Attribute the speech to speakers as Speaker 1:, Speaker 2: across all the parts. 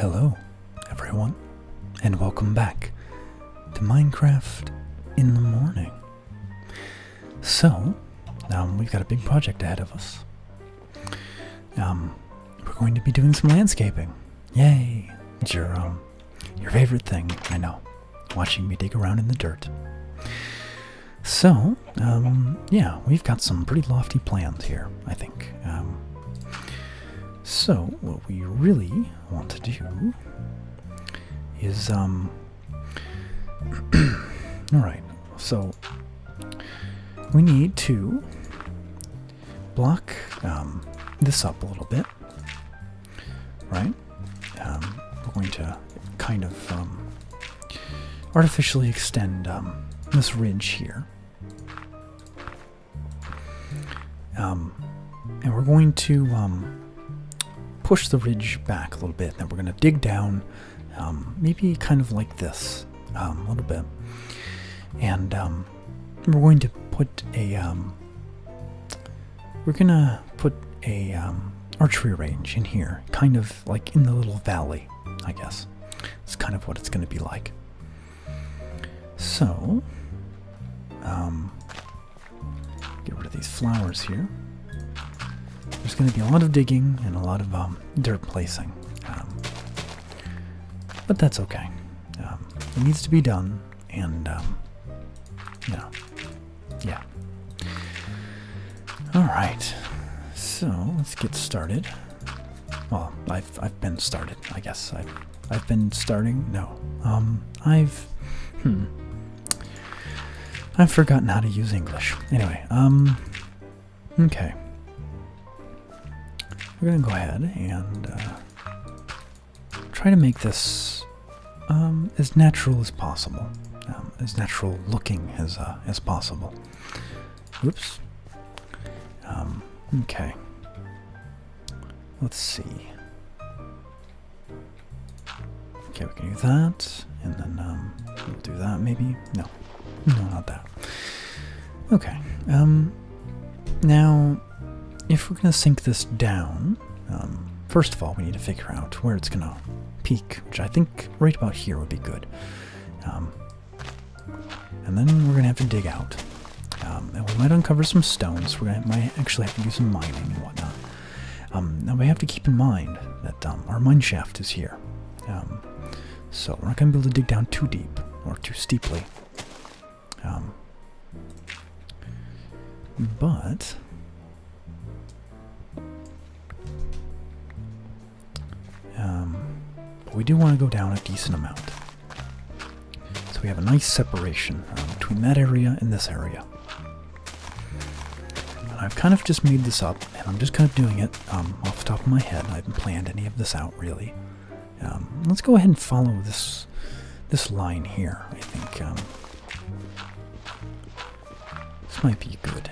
Speaker 1: Hello, everyone, and welcome back to Minecraft in the morning. So, um, we've got a big project ahead of us. Um, we're going to be doing some landscaping. Yay! It's your um, your favorite thing, I know. Watching me dig around in the dirt. So, um, yeah, we've got some pretty lofty plans here, I think. So, what we really want to do is, um, alright, so we need to block um, this up a little bit, right? Um, we're going to kind of um, artificially extend um, this ridge here. Um, and we're going to um, push the ridge back a little bit. Then we're going to dig down, um, maybe kind of like this, um, a little bit. And um, we're going to put a, um, we're going to put a um, archery range in here, kind of like in the little valley, I guess. It's kind of what it's going to be like. So, um, get rid of these flowers here. There's going to be a lot of digging and a lot of um, dirt placing. Um, but that's okay. Um, it needs to be done, and, um, you know, yeah. Alright, so let's get started. Well, I've, I've been started, I guess. I've, I've been starting? No. Um, I've, hmm. I've forgotten how to use English. Anyway, um, okay. We're gonna go ahead and uh, try to make this um, as natural as possible, um, as natural looking as uh, as possible. Oops. Um, okay. Let's see. Okay, we can do that, and then um, we'll do that maybe. No, no, not that. Okay. Um. Now, if we're gonna sink this down, um, first of all, we need to figure out where it's gonna peak, which I think right about here would be good. Um, and then we're gonna have to dig out. Um, and we might uncover some stones. Gonna might actually have to do some mining and whatnot. Um, now we have to keep in mind that um, our mine shaft is here. Um, so we're not gonna be able to dig down too deep or too steeply. But but we do want to go down a decent amount. So we have a nice separation um, between that area and this area. And I've kind of just made this up, and I'm just kind of doing it um, off the top of my head. I haven't planned any of this out really. Um, let's go ahead and follow this this line here. I think um, this might be good.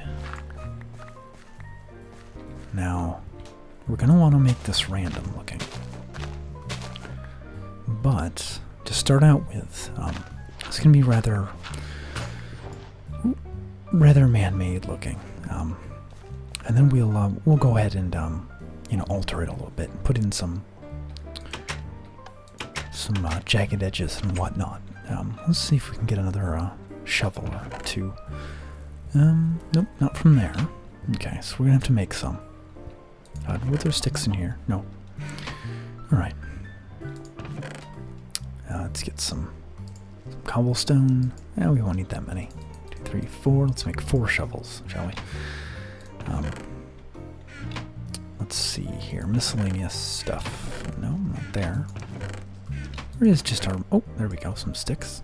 Speaker 1: Now, we're going to want to make this random looking. But, to start out with, um, it's going to be rather, rather man-made looking. Um, and then we'll, uh, we'll go ahead and, um, you know, alter it a little bit. Put in some, some uh, jagged edges and whatnot. Um, let's see if we can get another uh, shovel or two. Um, nope, not from there. Okay, so we're gonna have to make some. Uh, were there sticks in here? No. Alright. Uh, let's get some, some cobblestone. Yeah, we won't need that many. Two, three, four. Let's make four shovels, shall we? Um, let's see here. Miscellaneous stuff. No, not there. Where is just our... Oh, there we go. Some sticks.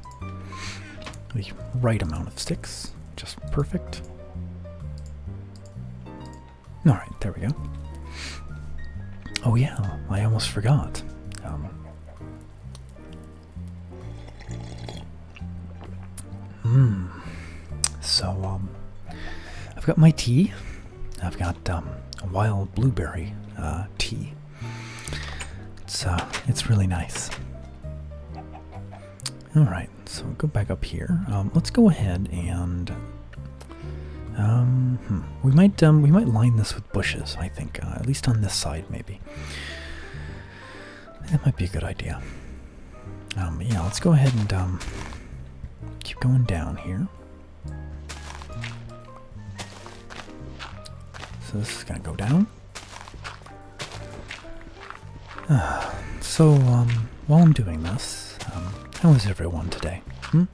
Speaker 1: The right amount of sticks. Just perfect. Alright, there we go. Oh yeah, I almost forgot. Um, hmm. So, um, I've got my tea. I've got um, a wild blueberry uh, tea. It's uh, it's really nice. All right, so go back up here. Um, let's go ahead and um, hmm. we might um, we might line this with bushes. I think, uh, at least on this side, maybe. That might be a good idea. Um, yeah, let's go ahead and um, keep going down here. So this is gonna go down. so, um, while I'm doing this, um, how is everyone today? Hmm?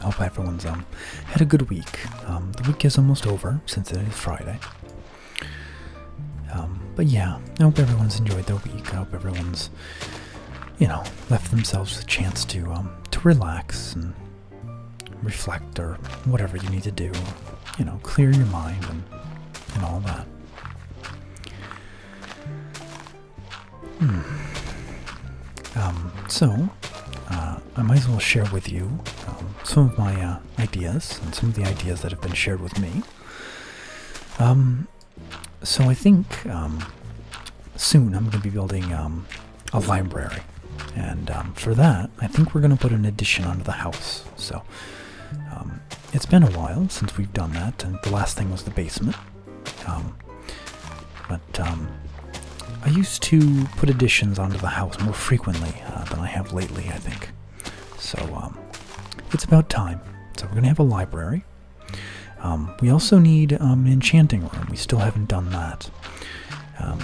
Speaker 1: I hope everyone's um had a good week. Um, the week is almost over since it is Friday. Um, but yeah, I hope everyone's enjoyed their week. I hope everyone's, you know, left themselves a chance to um to relax and reflect or whatever you need to do. You know, clear your mind and and all that. Hmm. Um, so, uh, I might as well share with you um, some of my uh, ideas and some of the ideas that have been shared with me. Um, so I think um, soon I'm going to be building um, a library, and um, for that, I think we're going to put an addition onto the house. So it's been a while since we've done that, and the last thing was the basement. Um, but um, I used to put additions onto the house more frequently uh, than I have lately, I think. So um, it's about time. So we're going to have a library. Um, we also need um, an enchanting room. We still haven't done that. Um,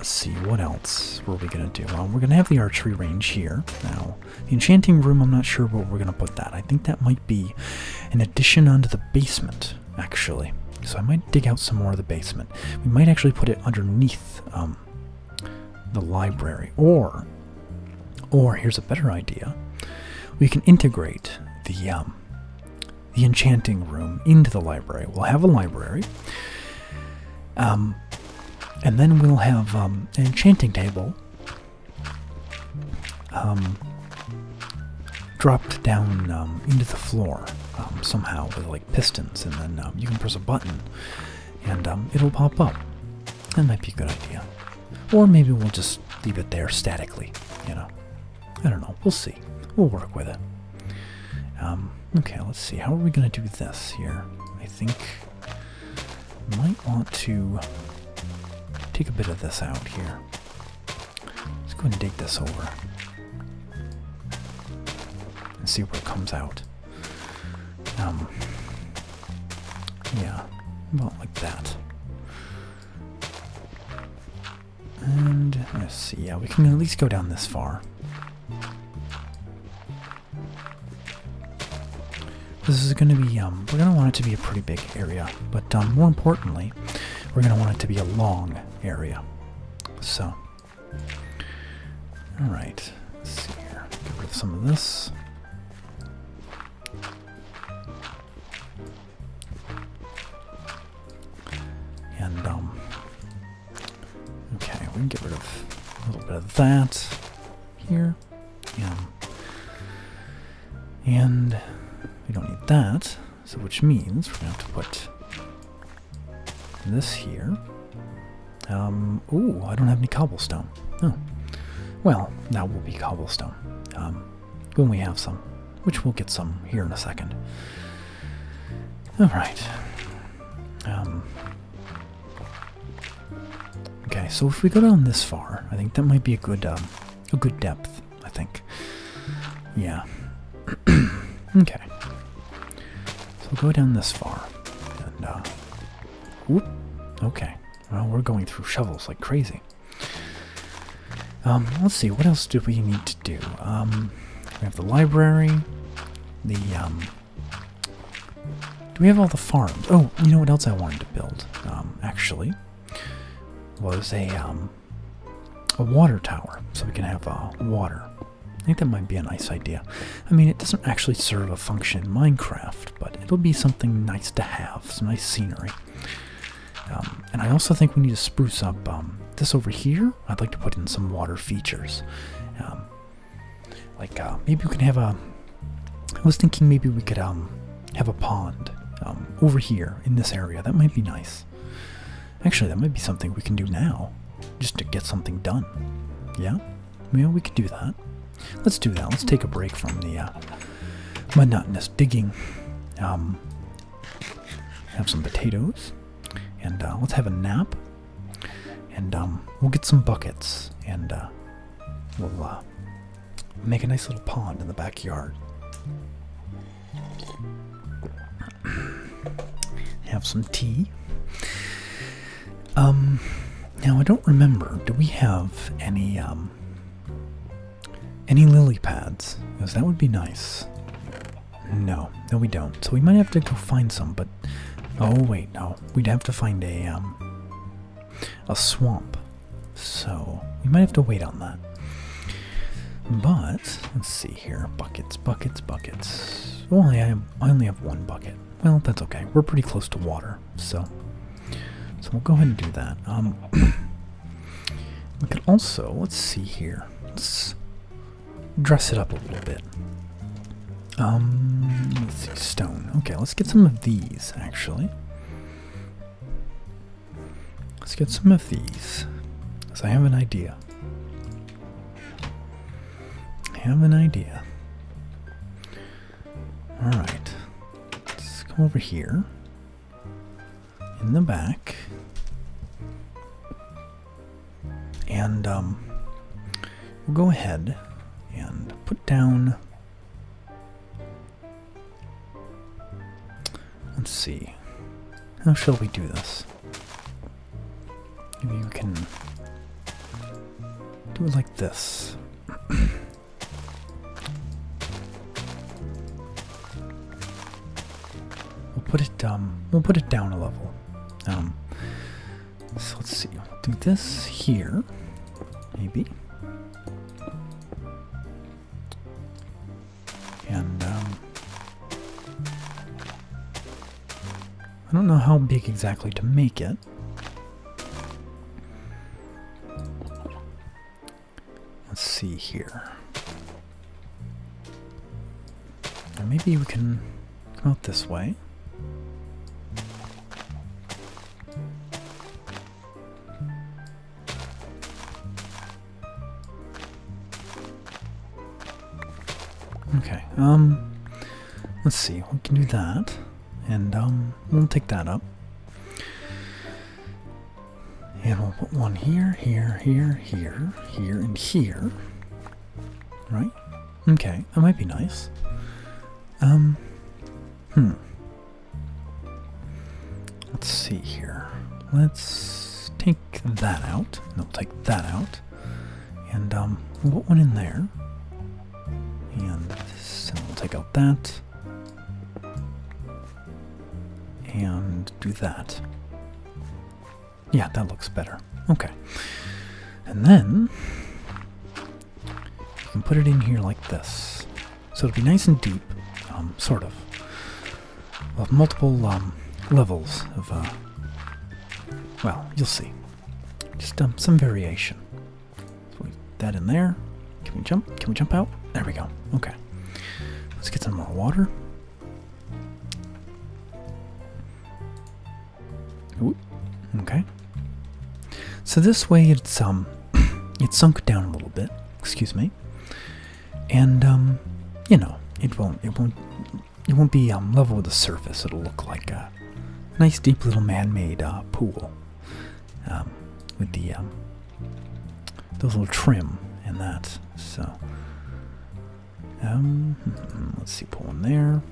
Speaker 1: let's see, what else were we going to do? Well, we're going to have the archery range here. Now, the enchanting room, I'm not sure where we're going to put that. I think that might be an addition onto the basement, actually. So I might dig out some more of the basement. We might actually put it underneath um, the library. Or, or here's a better idea. We can integrate the um, the enchanting room into the library. We'll have a library. Um, and then we'll have um, an enchanting table um, dropped down um, into the floor um, somehow with like pistons, and then um, you can press a button and um, it'll pop up. That might be a good idea. Or maybe we'll just leave it there statically, you know. I don't know. We'll see. We'll work with it. Okay, let's see. How are we going to do this here? I think might want to take a bit of this out here. Let's go and dig this over and see where it comes out. Um, yeah, about like that. And let's see, yeah, we can at least go down this far. This is going to be, um, we're going to want it to be a pretty big area, but um, more importantly, we're going to want it to be a long area. So, alright, let's see here. Get rid of some of this. And, um, okay, we can get rid of a little bit of that here. Um, and we don't need that, so which means we're going to have to put this here. Um, ooh, I don't have any cobblestone. Oh. Well, that will be cobblestone. Um, when we have some, which we'll get some here in a second. Alright. Um, okay, so if we go down this far, I think that might be a good, um, a good depth, I think. Yeah. okay. So we'll go down this far. And, uh, whoop. Okay. Well, we're going through shovels like crazy. Um, let's see, what else do we need to do? Um, we have the library, the, um, do we have all the farms? Oh, you know what else I wanted to build, um, actually, was a, um, a water tower, so we can have, uh, water. I think that might be a nice idea. I mean, it doesn't actually serve a function in Minecraft, but it'll be something nice to have, some nice scenery. Um, and I also think we need to spruce up um, this over here. I'd like to put in some water features. Um, like uh, maybe we can have a. I was thinking maybe we could um have a pond um, over here in this area. That might be nice. Actually, that might be something we can do now, just to get something done. Yeah, yeah, we could do that. Let's do that. Let's take a break from the uh, monotonous digging. Um, have some potatoes and uh, let's have a nap and um, we'll get some buckets and uh, we'll uh, make a nice little pond in the backyard. Have some tea. Um, now I don't remember. Do we have any um any lily pads? Because that would be nice. No, no, we don't. So we might have to go find some. But oh wait, no, we'd have to find a um a swamp. So we might have to wait on that. But let's see here. Buckets, buckets, buckets. Well, I, I only have one bucket. Well, that's okay. We're pretty close to water, so so we'll go ahead and do that. Um, we could also let's see here. Let's dress it up a little bit. Um, let's see, stone. Okay, let's get some of these actually. Let's get some of these. Because I have an idea. I have an idea. Alright. Let's come over here. In the back. And um, we'll go ahead and put down. Let's see. How shall we do this? Maybe we can do it like this. we'll put it um we'll put it down a level. Um so let's see. We'll do this here. Maybe. I don't know how big exactly to make it. Let's see here. Or maybe we can come out this way. Okay, um, let's see, we can do that, and um, we'll take that up. And we'll put one here, here, here, here, here, and here. Right? Okay, that might be nice. Um, hmm. Let's see here. Let's take that out. No, we'll take that out. And, um, we'll put one in there. And and we'll take out that. And do that. Yeah, that looks better. Okay. And then you can put it in here like this. So it'll be nice and deep, um, sort of. Of multiple um, levels of, uh, well, you'll see. Just um, some variation. So we that in there. Can we jump? Can we jump out? There we go. Okay. Let's get some more water. Ooh. Okay. So this way it's um it's sunk down a little bit, excuse me. And um you know, it won't it won't it won't be um level with the surface. It'll look like a nice deep little man-made uh, pool. Um with the um those little trim and that. So um let's see, pull one there.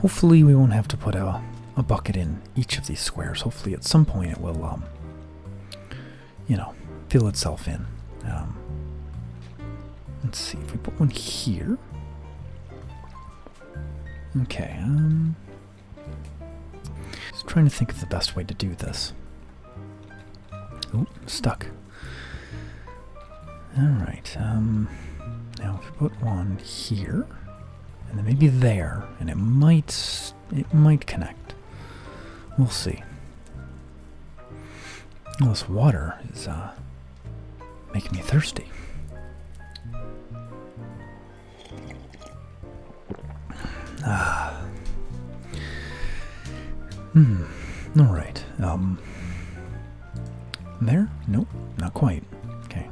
Speaker 1: Hopefully we won't have to put a a bucket in each of these squares. Hopefully at some point it will, um, you know, fill itself in. Um, let's see, if we put one here. Okay, um, just trying to think of the best way to do this. Oh, stuck. Alright, um, now if we put one here, and then maybe there, and it might, it might connect. We'll see. This water is uh, making me thirsty. Ah. Hmm. All right. Um. There? Nope. Not quite. Okay.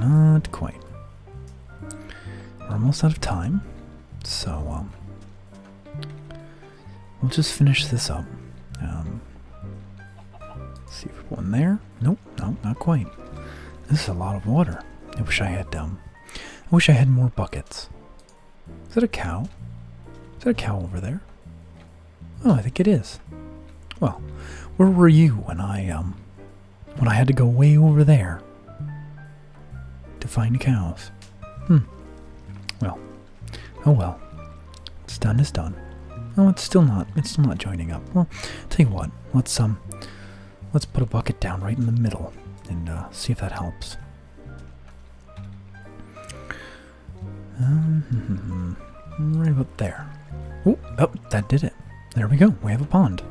Speaker 1: Not quite. We're almost out of time, so um. We'll just finish this up. Um, see if one there. Nope, no, not quite. This is a lot of water. I wish I had um I wish I had more buckets. Is that a cow? Is that a cow over there? Oh, I think it is. Well, where were you when I um when I had to go way over there to find cows? Hmm. Well. Oh well. It's done is done. Oh, it's still not it's still not joining up. Well, tell you what, let's um let's put a bucket down right in the middle and uh, see if that helps. Um, right about there. Oh, oh, that did it. There we go. We have a pond.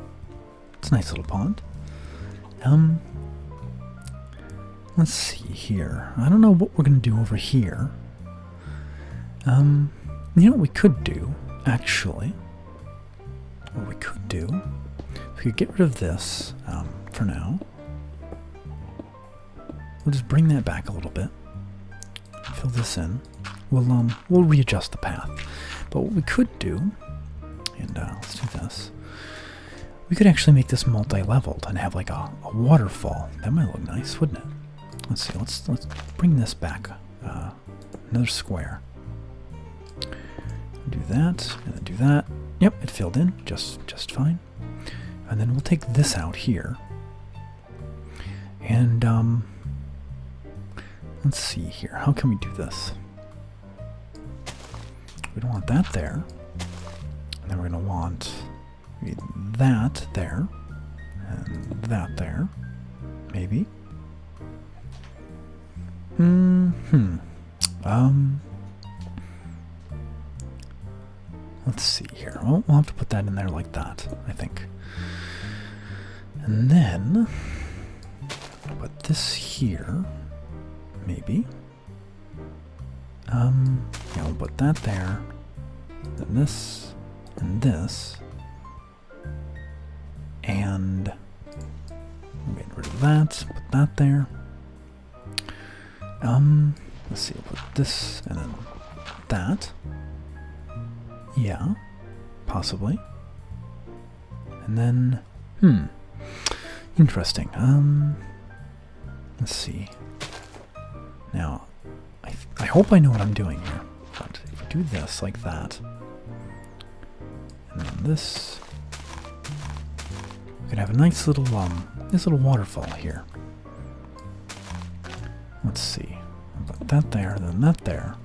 Speaker 1: It's a nice little pond. Um, let's see here. I don't know what we're gonna do over here. Um, you know what we could do, actually? What we could do, we could get rid of this um, for now. We'll just bring that back a little bit. Fill this in. We'll um we'll readjust the path. But what we could do, and uh, let's do this. We could actually make this multi-leveled and have like a, a, waterfall. That might look nice, wouldn't it? Let's see. Let's let's bring this back. Uh, another square. Do that and then do that. Yep, it filled in just just fine. And then we'll take this out here. And um, let's see here. How can we do this? We don't want that there. And then we're going to want that there. And that there. Maybe. Mm hmm. Um. Let's see here. Well, we'll have to put that in there like that, I think. And then put this here, maybe. Um, yeah, we'll put that there. Then this and this. And get rid of that, put that there. Um, let's see, we'll put this and then that. Yeah, possibly. And then, hmm, interesting. Um, let's see. Now, I, I hope I know what I'm doing here. But if we do this like that, and then this, we could have a nice little, um, this little waterfall here. Let's see. Put that there, then that there.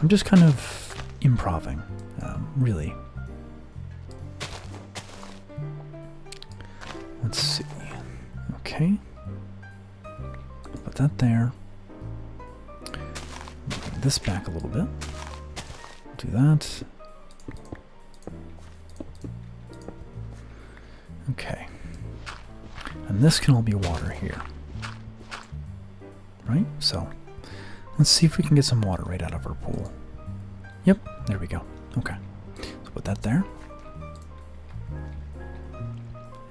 Speaker 1: I'm just kind of improving, um, really. Let's see. Okay. Put that there. This back a little bit. Do that. Okay. And this can all be water here. Right? So, let's see if we can get some water right out of our pool. Yep, there we go. Okay. Let's put that there.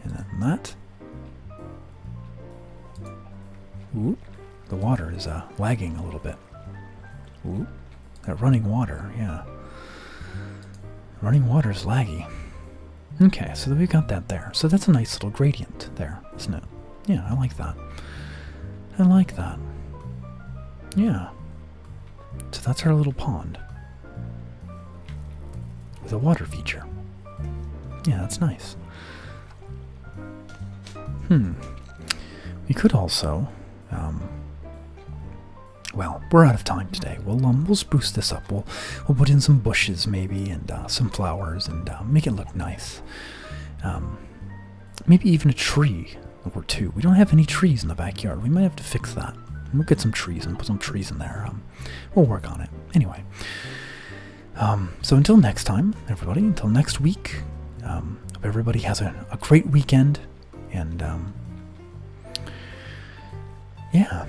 Speaker 1: And then that. Ooh, the water is uh, lagging a little bit. Ooh, that running water, yeah. Running water is laggy. Okay, so we've got that there. So that's a nice little gradient there, isn't it? Yeah, I like that. I like that. Yeah. So that's our little pond. A water feature. Yeah, that's nice. Hmm. We could also, um, well, we're out of time today. We'll um, we'll spruce this up. We'll we'll put in some bushes maybe and uh, some flowers and uh, make it look nice. Um, maybe even a tree or two. We don't have any trees in the backyard. We might have to fix that. We'll get some trees and put some trees in there. Um, we'll work on it. Anyway. Um, so until next time, everybody. Until next week. Um, hope everybody has a, a great weekend. And um, yeah.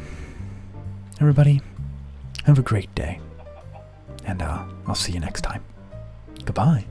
Speaker 1: Everybody, have a great day. And uh, I'll see you next time. Goodbye.